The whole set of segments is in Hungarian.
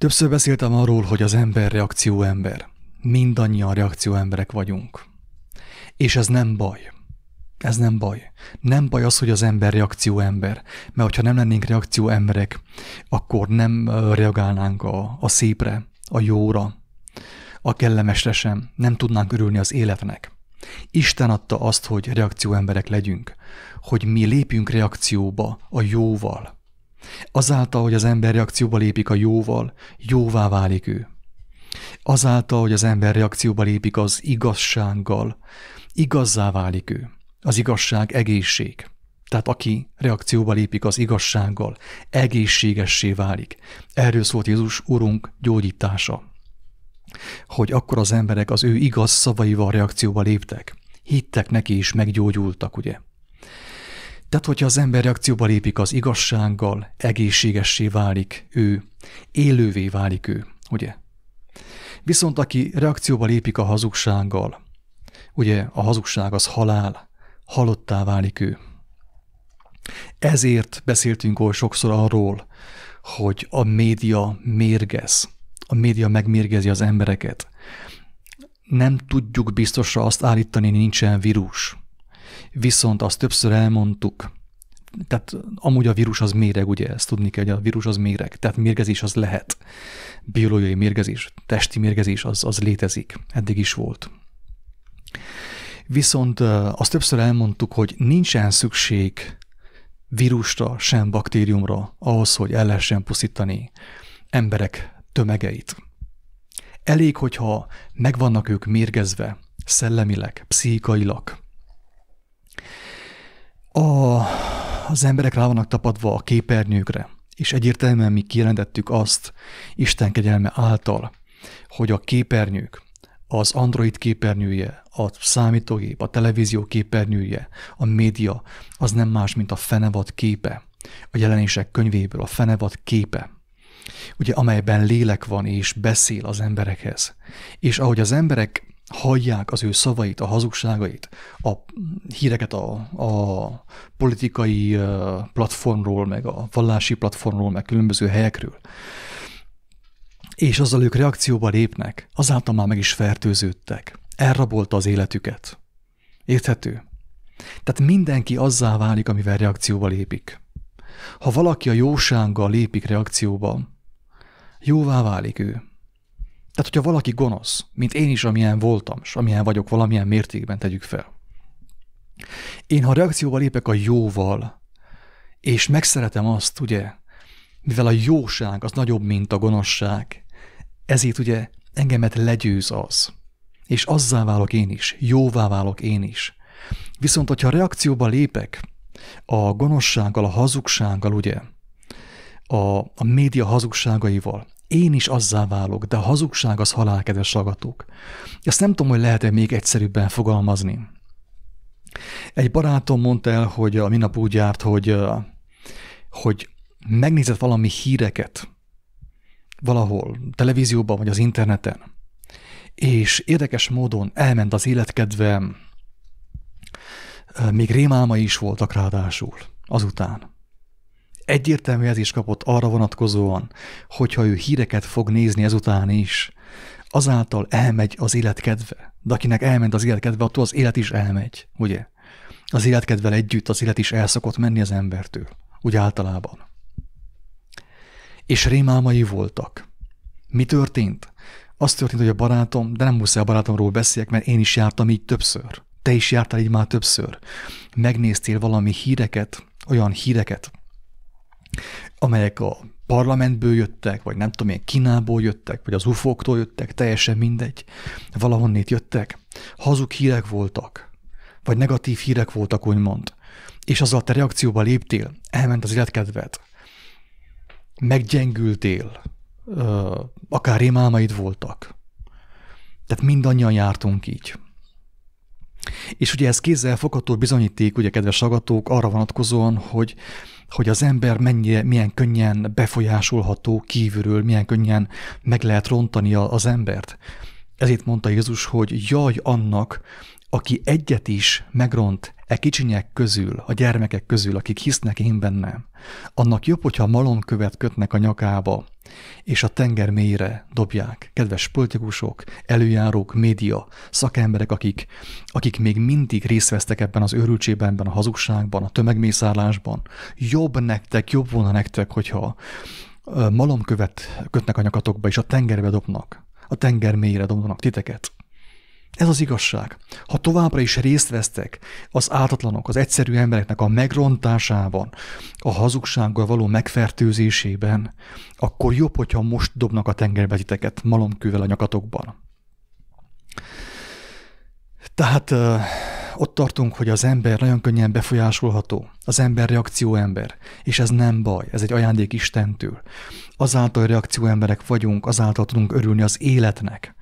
Többször beszéltem arról, hogy az ember reakció ember. Mindannyian reakció emberek vagyunk. És ez nem baj. Ez nem baj. Nem baj az, hogy az ember reakció ember, mert hogyha nem lennénk reakció emberek, akkor nem reagálnánk a, a szépre, a jóra, a kellemesre sem, nem tudnánk örülni az életnek. Isten adta azt, hogy reakció emberek legyünk, hogy mi lépjünk reakcióba a jóval. Azáltal, hogy az ember reakcióba lépik a jóval, jóvá válik ő. Azáltal, hogy az ember reakcióba lépik az igazsággal, igazzá válik ő. Az igazság egészség. Tehát aki reakcióba lépik az igazsággal, egészségessé válik. Erről szólt Jézus Urunk gyógyítása. Hogy akkor az emberek az ő igaz szavaival reakcióba léptek. Hittek neki és meggyógyultak, ugye? Tehát, hogyha az ember reakcióba lépik az igazsággal, egészségessé válik ő, élővé válik ő, ugye? Viszont aki reakcióba lépik a hazugsággal, ugye a hazugság az halál, halottá válik ő. Ezért beszéltünk oly sokszor arról, hogy a média mérgez, a média megmérgezi az embereket. Nem tudjuk biztosra azt állítani, nincsen vírus. Viszont azt többször elmondtuk, tehát amúgy a vírus az méreg, ugye, ezt tudni kell, hogy a vírus az méreg, tehát mérgezés az lehet. Biológiai mérgezés, testi mérgezés az, az létezik, eddig is volt. Viszont azt többször elmondtuk, hogy nincsen szükség vírusra, sem baktériumra ahhoz, hogy el lehessen pusztítani emberek tömegeit. Elég, hogyha megvannak ők mérgezve, szellemileg, pszichikailag. A, az emberek rá vannak tapadva a képernyőkre, és egyértelműen mi kijelentettük azt Isten kegyelme által, hogy a képernyők, az Android képernyője, a számítógép, a televízió képernyője, a média, az nem más, mint a fenevad képe. A jelenések könyvéből a fenevad képe, ugye amelyben lélek van és beszél az emberekhez. És ahogy az emberek hallják az ő szavait, a hazugságait, a híreket a, a politikai platformról, meg a vallási platformról, meg különböző helyekről, és azzal ők reakcióba lépnek, azáltal már meg is fertőződtek. Elrabolta az életüket. Érthető? Tehát mindenki azzá válik, amivel reakcióba lépik. Ha valaki a jósággal lépik reakcióba, jóvá válik ő. Tehát, hogyha valaki gonosz, mint én is, amilyen voltam, és amilyen vagyok, valamilyen mértékben tegyük fel. Én, ha reakcióba lépek a jóval, és megszeretem azt, ugye, mivel a jóság az nagyobb, mint a gonoszság, ezért ugye engemet legyőz az. És azzá válok én is, jóvá válok én is. Viszont, hogyha reakcióba lépek a gonoszsággal, a hazugsággal, ugye, a, a média hazugságaival, én is azzá válok, de a hazugság az halál, kedves hallgatók. Ezt nem tudom, hogy lehet-e még egyszerűbben fogalmazni. Egy barátom mondta el, hogy a minap úgy járt, hogy, hogy megnézett valami híreket, valahol, televízióban vagy az interneten, és érdekes módon elment az életkedve, még rémálma is voltak ráadásul azután. Egyértelmű is kapott arra vonatkozóan, hogyha ő híreket fog nézni ezután is, azáltal elmegy az életkedve. De akinek elment az életkedve, attól az élet is elmegy, ugye? Az életkedvel együtt az élet is el szokott menni az embertől, úgy általában és rémálmai voltak. Mi történt? Az történt, hogy a barátom, de nem muszáj a barátomról beszéljek, mert én is jártam így többször. Te is jártál így már többször. Megnéztél valami híreket, olyan híreket, amelyek a parlamentből jöttek, vagy nem tudom én, Kínából jöttek, vagy az ufóktól jöttek, teljesen mindegy. Valahonnét jöttek. Hazug hírek voltak, vagy negatív hírek voltak, úgymond. És azzal te reakcióba léptél, elment az életkedved meggyengültél, akár rémálmaid voltak. Tehát mindannyian jártunk így. És ugye ez kézzel fogható bizonyíték, ugye kedves agatók, arra vonatkozóan, hogy, hogy az ember mennyi, milyen könnyen befolyásolható kívülről, milyen könnyen meg lehet rontani az embert. Ezért mondta Jézus, hogy jaj annak, aki egyet is megront e kicsinyek közül, a gyermekek közül, akik hisznek én bennem, annak jobb, hogyha malomkövet kötnek a nyakába, és a tenger mélyre dobják. Kedves politikusok, előjárók, média, szakemberek, akik, akik még mindig részt vesztek ebben az őrültségben, ebben a hazugságban, a tömegmészárlásban. Jobb nektek, jobb volna nektek, hogyha malomkövet kötnek a nyakatokba, és a tengerbe dobnak. A tenger mélyre dobnak titeket. Ez az igazság. Ha továbbra is részt vesztek az ártatlanok, az egyszerű embereknek a megrontásában, a hazugsággal való megfertőzésében, akkor jobb, hogyha most dobnak a tengerbe titeket malomkővel a nyakatokban. Tehát ott tartunk, hogy az ember nagyon könnyen befolyásolható, az ember reakcióember, és ez nem baj, ez egy ajándék Istentől. Azáltal reakcióemberek vagyunk, azáltal tudunk örülni az életnek,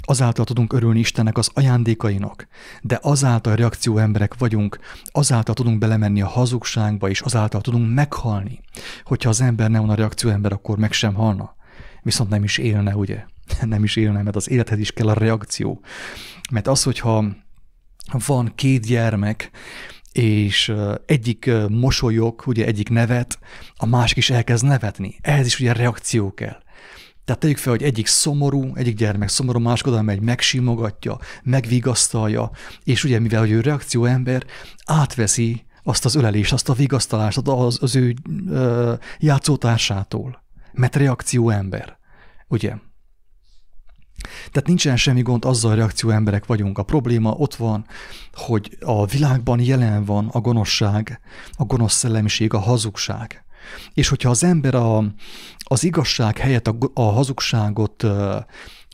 azáltal tudunk örülni Istennek az ajándékainak, de azáltal reakció emberek vagyunk, azáltal tudunk belemenni a hazugságba, és azáltal tudunk meghalni. Hogyha az ember nem van a reakció ember, akkor meg sem halna. Viszont nem is élne, ugye? Nem is élne, mert az élethez is kell a reakció. Mert az, hogyha van két gyermek, és egyik mosolyog, ugye egyik nevet, a másik is elkezd nevetni. Ehhez is ugye reakció kell. Tehát tegyük fel, hogy egyik szomorú, egyik gyermek szomorú, másik oda megy, megsimogatja, megvigasztalja, és ugye mivel hogy ő reakcióember, átveszi azt az ölelést, azt a vigasztalást az, az ő ö, játszótársától, mert reakcióember, ugye? Tehát nincsen semmi gond, azzal reakció emberek vagyunk. A probléma ott van, hogy a világban jelen van a gonoszság, a gonosz szellemiség, a hazugság. És hogyha az ember a, az igazság helyett a, a hazugságot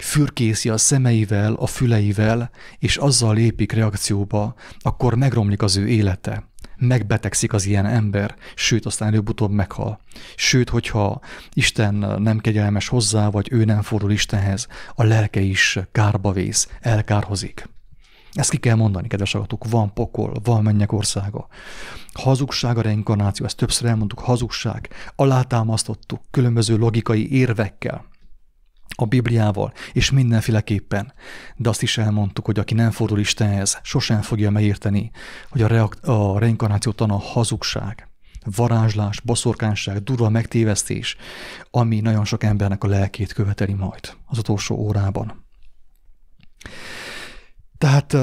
fürkészi a szemeivel, a füleivel, és azzal lépik reakcióba, akkor megromlik az ő élete. Megbetegszik az ilyen ember, sőt, aztán előbb-utóbb meghal. Sőt, hogyha Isten nem kegyelmes hozzá, vagy ő nem fordul Istenhez, a lelke is kárba vész, elkárhozik. Ezt ki kell mondani, kedves agatok, van pokol, van mennyek országa. Hazugság a reinkarnáció, ezt többször elmondtuk, hazugság. Alátámasztottuk különböző logikai érvekkel, a Bibliával, és mindenféleképpen. De azt is elmondtuk, hogy aki nem fordul Istenhez, sosem fogja megérteni, hogy a, reak- a reinkarnáció tan a hazugság, varázslás, baszorkánság, durva megtévesztés, ami nagyon sok embernek a lelkét követeli majd az utolsó órában. Tehát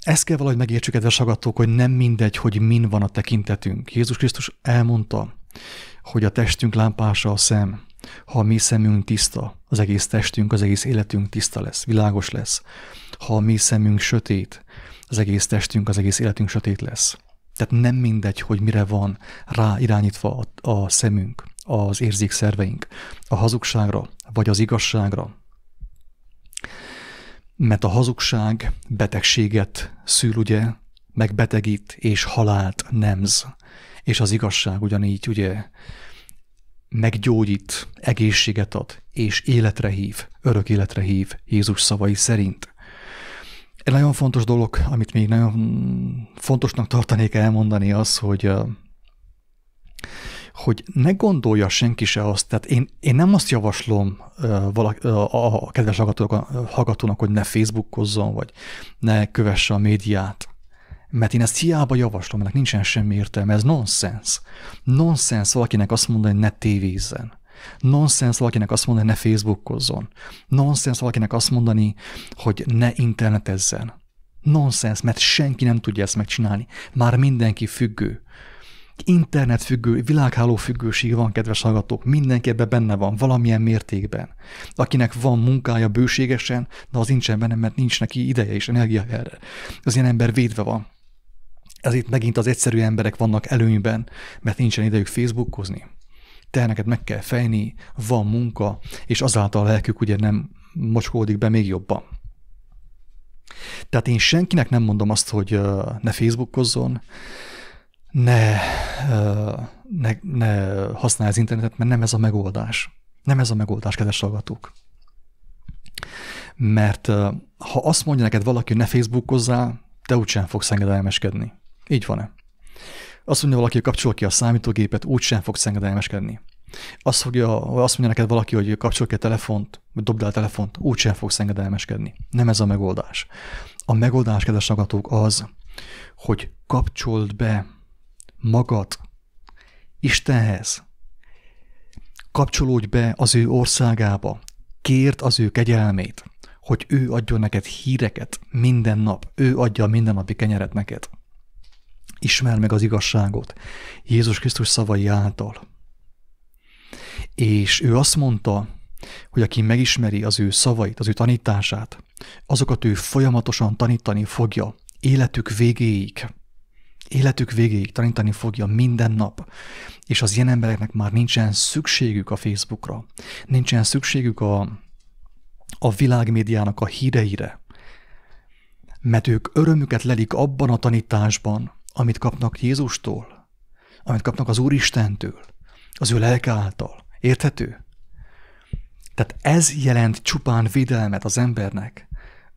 ezt kell valahogy megértsük, kedves hallgatók, hogy nem mindegy, hogy min van a tekintetünk. Jézus Krisztus elmondta, hogy a testünk lámpása a szem. Ha a mi szemünk tiszta, az egész testünk, az egész életünk tiszta lesz, világos lesz. Ha a mi szemünk sötét, az egész testünk, az egész életünk sötét lesz. Tehát nem mindegy, hogy mire van rá irányítva a, a szemünk, az érzékszerveink, a hazugságra, vagy az igazságra, mert a hazugság betegséget szül, ugye, megbetegít és halált nemz. És az igazság ugyanígy, ugye, meggyógyít, egészséget ad, és életre hív, örök életre hív Jézus szavai szerint. Egy nagyon fontos dolog, amit még nagyon fontosnak tartanék elmondani, az, hogy hogy ne gondolja senki se azt, tehát én, én nem azt javaslom uh, valaki, uh, a, kedves hallgatónak, hogy ne Facebookozzon, vagy ne kövesse a médiát, mert én ezt hiába javaslom, ennek nincsen semmi értelme, ez nonsens. Nonsens valakinek azt mondani, hogy ne tévézzen. Nonsens valakinek azt mondani, hogy ne Facebookozzon. Nonsens valakinek azt mondani, hogy ne internetezzen. Nonsens, mert senki nem tudja ezt megcsinálni. Már mindenki függő internetfüggő, világháló függőség van, kedves hallgatók, mindenki ebben benne van, valamilyen mértékben. Akinek van munkája bőségesen, de az nincsen benne, mert nincs neki ideje és energia erre. Az ilyen ember védve van. Ezért megint az egyszerű emberek vannak előnyben, mert nincsen idejük Facebookozni. neked meg kell fejni, van munka, és azáltal a lelkük ugye nem mocskódik be még jobban. Tehát én senkinek nem mondom azt, hogy ne Facebookozzon, ne, ne, ne használj az internetet, mert nem ez a megoldás. Nem ez a megoldás, kedves hallgatók. Mert ha azt mondja neked valaki, hogy ne Facebookozzál, te úgysem fogsz engedelmeskedni. Így van-e? Azt mondja valaki, hogy kapcsol ki a számítógépet, úgysem fogsz engedelmeskedni. Azt, fogja, azt mondja neked valaki, hogy kapcsol ki a telefont, vagy dobd el a telefont, úgysem fogsz engedelmeskedni. Nem ez a megoldás. A megoldás, kedves hallgatók, az, hogy kapcsold be magad Istenhez, kapcsolódj be az ő országába, kérd az ő kegyelmét, hogy ő adjon neked híreket minden nap, ő adja a mindennapi kenyeret neked. Ismer meg az igazságot Jézus Krisztus szavai által. És ő azt mondta, hogy aki megismeri az ő szavait, az ő tanítását, azokat ő folyamatosan tanítani fogja életük végéig. Életük végéig tanítani fogja minden nap. És az ilyen embereknek már nincsen szükségük a Facebookra, nincsen szükségük a, a világmédiának a híreire, mert ők örömüket lelik abban a tanításban, amit kapnak Jézustól, amit kapnak az Úristentől, az ő lelke által. Érthető? Tehát ez jelent csupán védelmet az embernek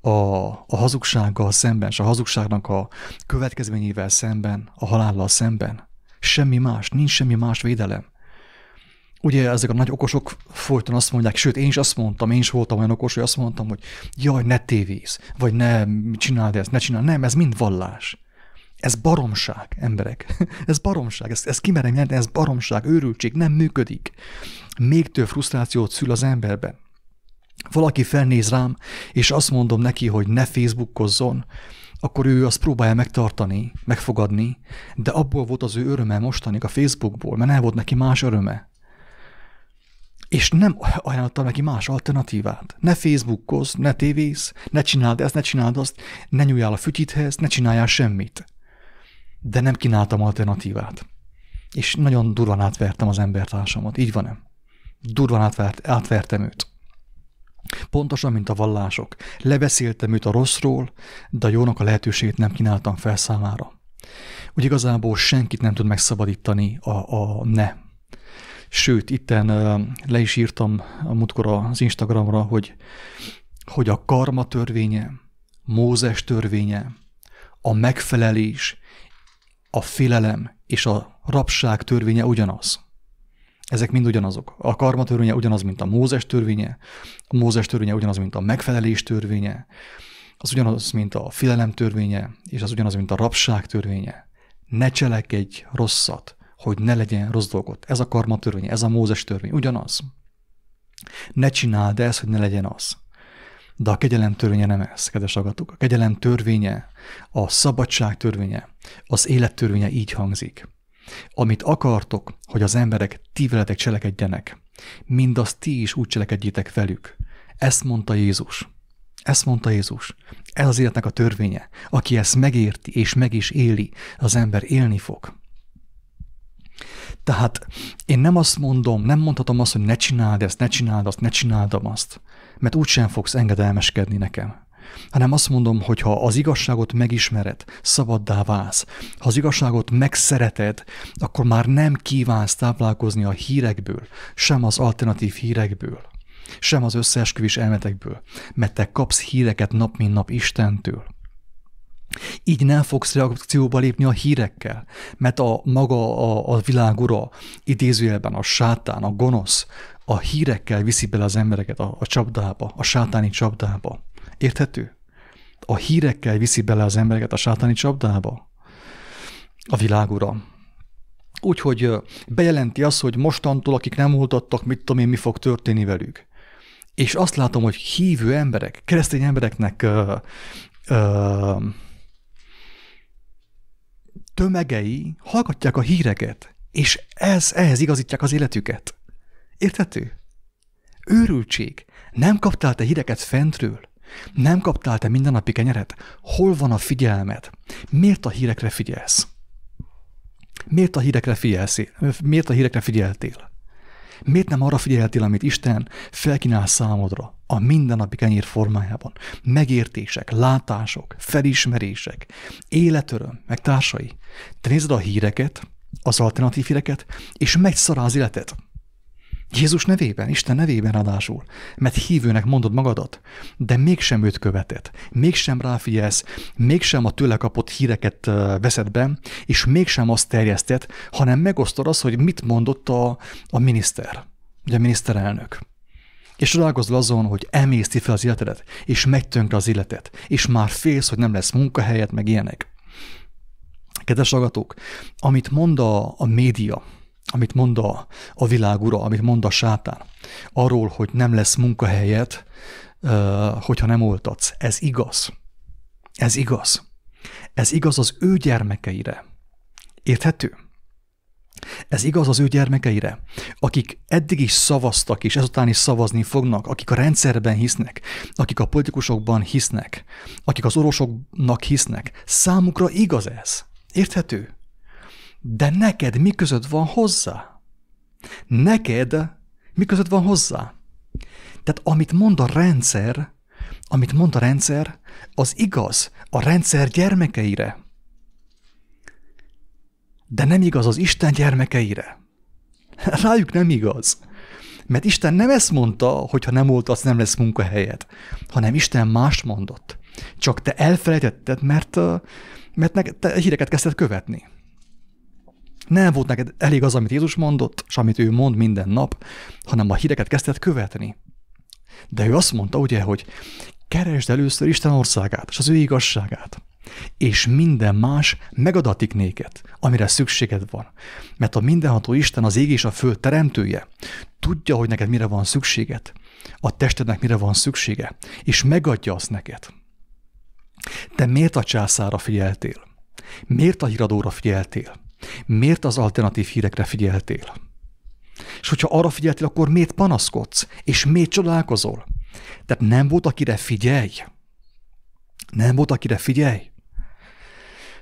a, a hazugsággal szemben, és a hazugságnak a következményével szemben, a halállal szemben. Semmi más, nincs semmi más védelem. Ugye ezek a nagy okosok folyton azt mondják, sőt, én is azt mondtam, én is voltam olyan okos, hogy azt mondtam, hogy jaj, ne tévész, vagy ne csináld ezt, ne csináld. Nem, ez mind vallás. Ez baromság, emberek. Ez baromság, ez, ez kimerem jelenteni, ez baromság, őrültség, nem működik. Még több frusztrációt szül az emberben. Valaki felnéz rám, és azt mondom neki, hogy ne Facebookozzon, akkor ő azt próbálja megtartani, megfogadni, de abból volt az ő öröme mostanig a Facebookból, mert nem volt neki más öröme. És nem ajánlottam neki más alternatívát. Ne Facebookozz, ne tévész, ne csináld ezt, ne csináld azt, ne nyúljál a fütyithez, ne csináljál semmit de nem kínáltam alternatívát. És nagyon durván átvertem az embertársamat. Így van-e? Durván átvert, átvertem őt. Pontosan, mint a vallások. Lebeszéltem őt a rosszról, de a jónak a lehetőségét nem kínáltam fel számára. Úgy igazából senkit nem tud megszabadítani a, a ne. Sőt, itten le is írtam a múltkor az Instagramra, hogy, hogy a karma törvénye, Mózes törvénye, a megfelelés a félelem és a rabság törvénye ugyanaz. Ezek mind ugyanazok. A karma törvénye ugyanaz, mint a Mózes törvénye, a Mózes törvénye ugyanaz, mint a megfelelés törvénye, az ugyanaz, mint a félelem törvénye, és az ugyanaz, mint a rabság törvénye. Ne cselekedj rosszat, hogy ne legyen rossz dolgot. Ez a karma törvénye, ez a Mózes törvény, ugyanaz. Ne csináld ezt, hogy ne legyen az. De a kegyelem törvénye nem ez, kedves agatok. A kegyelem törvénye, a szabadság törvénye, az élet törvénye így hangzik. Amit akartok, hogy az emberek ti veletek cselekedjenek, mindazt ti is úgy cselekedjétek velük. Ezt mondta Jézus. Ezt mondta Jézus. Ez az életnek a törvénye. Aki ezt megérti és meg is éli, az ember élni fog. Tehát én nem azt mondom, nem mondhatom azt, hogy ne csináld ezt, ne csináld azt, ne csináld azt, mert úgysem fogsz engedelmeskedni nekem. Hanem azt mondom, hogy ha az igazságot megismered, szabaddá válsz. Ha az igazságot megszereted, akkor már nem kívánsz táplálkozni a hírekből, sem az alternatív hírekből, sem az összeesküvés elmetekből, mert te kapsz híreket nap mint nap Istentől. Így nem fogsz reakcióba lépni a hírekkel, mert a maga a, a világ ura, idézőjelben a sátán, a gonosz, a hírekkel viszi bele az embereket a, a csapdába, a sátáni csapdába. Érthető? A hírekkel viszi bele az embereket a sátáni csapdába. A világ ura. Úgyhogy bejelenti azt, hogy mostantól, akik nem oltattak, mit tudom én, mi fog történni velük. És azt látom, hogy hívő emberek, keresztény embereknek ö, ö, tömegei hallgatják a híreket, és ez, ehhez igazítják az életüket. Érthető? Őrültség. Nem kaptál te híreket fentről? Nem kaptál te mindennapi kenyeret? Hol van a figyelmed? Miért a hírekre figyelsz? Miért a hírekre figyelsz? Miért a hírekre figyeltél? Miért nem arra figyeltél, amit Isten felkínál számodra a mindennapi kenyér formájában? Megértések, látások, felismerések, életöröm, meg társai. Te nézed a híreket, az alternatív híreket, és megy szará az életed. Jézus nevében, Isten nevében ráadásul, mert hívőnek mondod magadat, de mégsem őt követed, mégsem ráfigyelsz, mégsem a tőle kapott híreket veszed be, és mégsem azt terjeszted, hanem megosztod azt, hogy mit mondott a, a miniszter, ugye a miniszterelnök. És rágozol azon, hogy emészti fel az életedet, és megy tönkre az életet, és már félsz, hogy nem lesz munkahelyet, meg ilyenek. Kedves hallgatók, amit mond a, a média, amit mond a, a világura, amit mond a sátán, arról, hogy nem lesz munkahelyet, hogyha nem oltatsz. Ez igaz. Ez igaz. Ez igaz az ő gyermekeire. Érthető? Ez igaz az ő gyermekeire, akik eddig is szavaztak, és ezután is szavazni fognak, akik a rendszerben hisznek, akik a politikusokban hisznek, akik az orvosoknak hisznek. Számukra igaz ez. Érthető? De neked mi között van hozzá? Neked mi között van hozzá? Tehát amit mond a rendszer, amit mond a rendszer, az igaz a rendszer gyermekeire. De nem igaz az Isten gyermekeire. Rájuk nem igaz. Mert Isten nem ezt mondta, hogy ha nem oltasz, nem lesz munkahelyed, hanem Isten más mondott. Csak te elfelejtetted, mert, mert te híreket kezdted követni. Nem volt neked elég az, amit Jézus mondott, és amit ő mond minden nap, hanem a híreket kezdted követni. De ő azt mondta, ugye, hogy keresd először Isten országát, és az ő igazságát, és minden más megadatik néked, amire szükséged van. Mert a mindenható Isten az ég és a föld teremtője, tudja, hogy neked mire van szükséged, a testednek mire van szüksége, és megadja azt neked. Te miért a császára figyeltél? Miért a híradóra figyeltél? Miért az alternatív hírekre figyeltél? És hogyha arra figyeltél, akkor miért panaszkodsz? És miért csodálkozol? Tehát nem volt, akire figyelj. Nem volt, akire figyelj.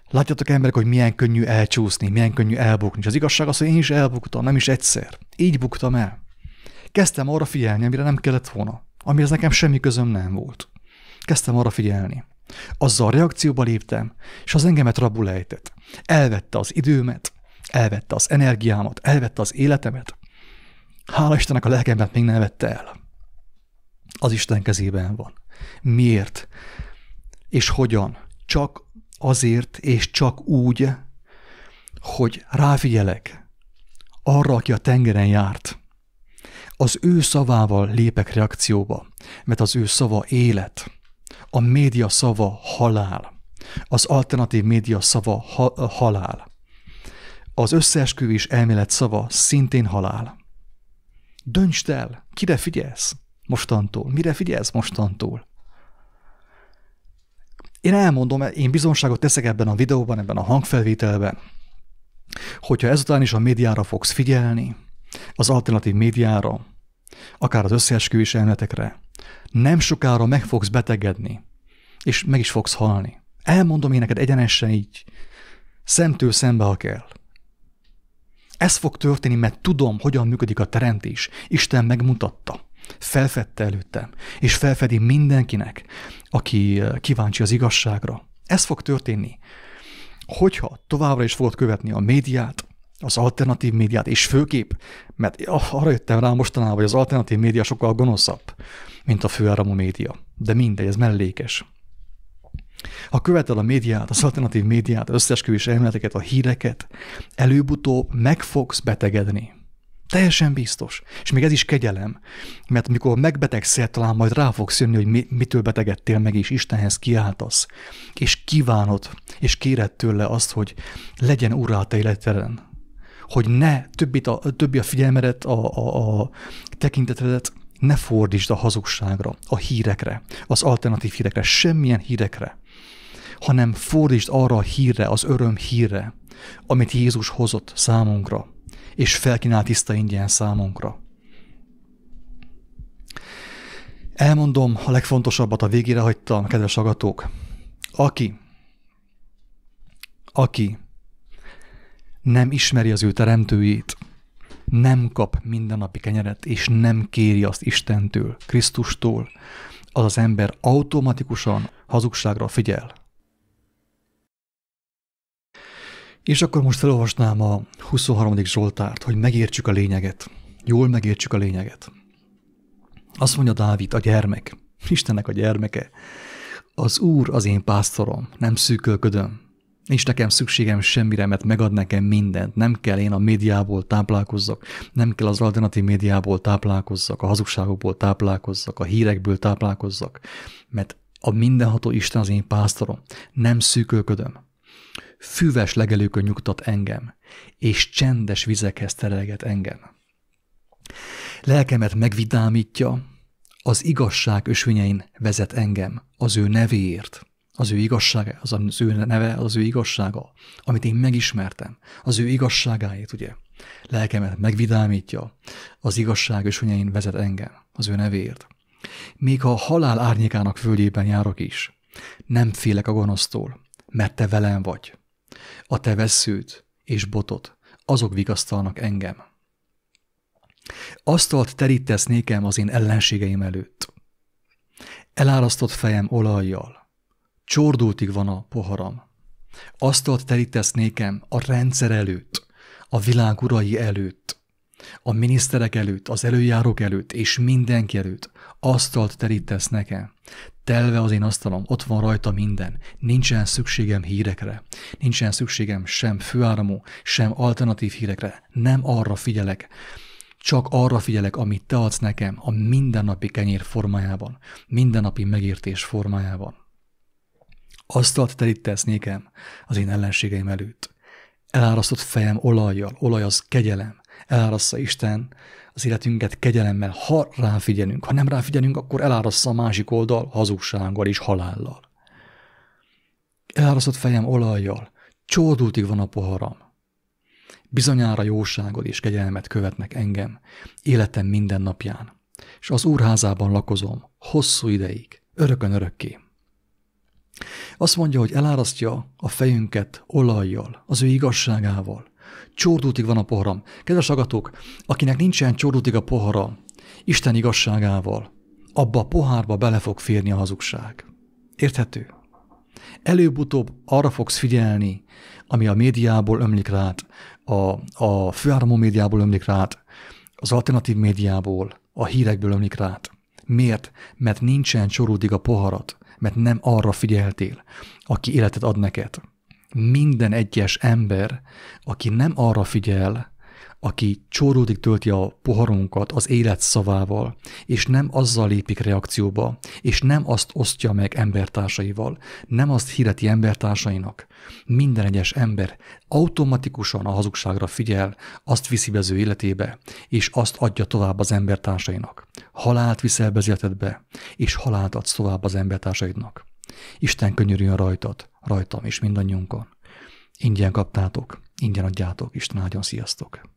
Látjátok emberek, hogy milyen könnyű elcsúszni, milyen könnyű elbukni. És az igazság az, hogy én is elbuktam, nem is egyszer. Így buktam el. Kezdtem arra figyelni, amire nem kellett volna. Amihez nekem semmi közöm nem volt. Kezdtem arra figyelni. Azzal reakcióba léptem, és az engemet rabul ejtett. Elvette az időmet, elvette az energiámat, elvette az életemet. Hála Istennek a lelkemet még nem vette el. Az Isten kezében van. Miért? És hogyan? Csak azért és csak úgy, hogy ráfigyelek arra, aki a tengeren járt. Az ő szavával lépek reakcióba, mert az ő szava élet, a média szava halál, az alternatív média szava ha- halál, az összeesküvés elmélet szava szintén halál. Döntsd el, kire figyelsz mostantól, mire figyelsz mostantól. Én elmondom, én bizonságot teszek ebben a videóban, ebben a hangfelvételben, hogyha ezután is a médiára fogsz figyelni, az alternatív médiára, akár az összeesküvés elméletekre, nem sokára meg fogsz betegedni, és meg is fogsz halni. Elmondom én neked egyenesen így, szemtől szembe, ha kell. Ez fog történni, mert tudom, hogyan működik a teremtés. Isten megmutatta, felfedte előttem, és felfedi mindenkinek, aki eh, kíváncsi az igazságra. Ez fog történni. Hogyha továbbra is fogod követni a médiát, az alternatív médiát, és főképp, mert arra jöttem rá mostanában, hogy az alternatív média sokkal gonoszabb, mint a főáramú média. De mindegy, ez mellékes. Ha követed a médiát, az alternatív médiát, összesküvés elméleteket, a híreket, előbb-utóbb meg fogsz betegedni. Teljesen biztos. És még ez is kegyelem, mert amikor megbetegszel, talán majd rá fogsz jönni, hogy mi, mitől betegedtél meg, és Istenhez kiáltasz, és kívánod, és kéred tőle azt, hogy legyen urá te életeden. Hogy ne többit a, többi a figyelmedet, a, a, a tekintetedet ne fordítsd a hazugságra, a hírekre, az alternatív hírekre, semmilyen hírekre, hanem fordítsd arra a hírre, az öröm hírre, amit Jézus hozott számunkra, és felkínál tiszta ingyen számunkra. Elmondom a legfontosabbat, a végére hagytam, kedves agatók. Aki, aki nem ismeri az ő teremtőjét, nem kap mindennapi kenyeret, és nem kéri azt Istentől, Krisztustól, az az ember automatikusan hazugságra figyel. És akkor most felolvasnám a 23. Zsoltárt, hogy megértsük a lényeget. Jól megértsük a lényeget. Azt mondja Dávid, a gyermek, Istennek a gyermeke, az Úr az én pásztorom, nem szűkölködöm. Nincs nekem szükségem semmire, mert megad nekem mindent. Nem kell én a médiából táplálkozzak, nem kell az alternatív médiából táplálkozzak, a hazugságokból táplálkozzak, a hírekből táplálkozzak, mert a mindenható Isten az én pásztorom. Nem szűkölködöm. füves legelőkön nyugtat engem, és csendes vizekhez terelget engem. Lelkemet megvidámítja, az igazság ösvényein vezet engem az ő nevéért, az ő igazsága, az, az ő neve, az ő igazsága, amit én megismertem, az ő igazságáért, ugye. Lelkemet megvidámítja, az igazság ösvényein vezet engem, az ő nevéért. Még ha a halál árnyékának földjében járok is, nem félek a gonosztól, mert te velem vagy. A te vesződ és botot, azok vigasztalnak engem. Asztalt terítesz nékem az én ellenségeim előtt. Elárasztott fejem olajjal. Csordultig van a poharam. Asztalt terítesz nékem a rendszer előtt, a világ urai előtt, a miniszterek előtt, az előjárók előtt, és mindenki előtt asztalt terítesz nekem. Telve az én asztalom, ott van rajta minden. Nincsen szükségem hírekre. Nincsen szükségem sem főáramú, sem alternatív hírekre. Nem arra figyelek. Csak arra figyelek, amit te adsz nekem a mindennapi kenyér formájában, mindennapi megértés formájában. Asztalt terítesz nékem az én ellenségeim előtt. Elárasztott fejem olajjal, olaj az kegyelem. Eláraszza Isten az életünket kegyelemmel, ha ráfigyelünk. Ha nem ráfigyelünk, akkor eláraszza a másik oldal hazugsággal és halállal. Elárasztott fejem olajjal, csódultig van a poharam. Bizonyára jóságod és kegyelmet követnek engem életem minden napján, és az úrházában lakozom hosszú ideig, örökön örökké. Azt mondja, hogy elárasztja a fejünket olajjal, az ő igazságával. Csordultig van a poharam. Kedves agatók, akinek nincsen csordultig a pohara, Isten igazságával, abba a pohárba bele fog férni a hazugság. Érthető? Előbb-utóbb arra fogsz figyelni, ami a médiából ömlik rád, a, a főáramú médiából ömlik rád, az alternatív médiából, a hírekből ömlik rád. Miért? Mert nincsen csorúdig a poharat, mert nem arra figyeltél, aki életet ad neked. Minden egyes ember, aki nem arra figyel, aki csóródik tölti a poharunkat az élet szavával, és nem azzal lépik reakcióba, és nem azt osztja meg embertársaival, nem azt hireti embertársainak. Minden egyes ember automatikusan a hazugságra figyel, azt viszi be az ő életébe, és azt adja tovább az embertársainak. Halált viszel be és halált adsz tovább az embertársaidnak. Isten könyörüljön rajtad, rajtam és mindannyiunkon. Ingyen kaptátok, ingyen adjátok, Isten áldjon, sziasztok!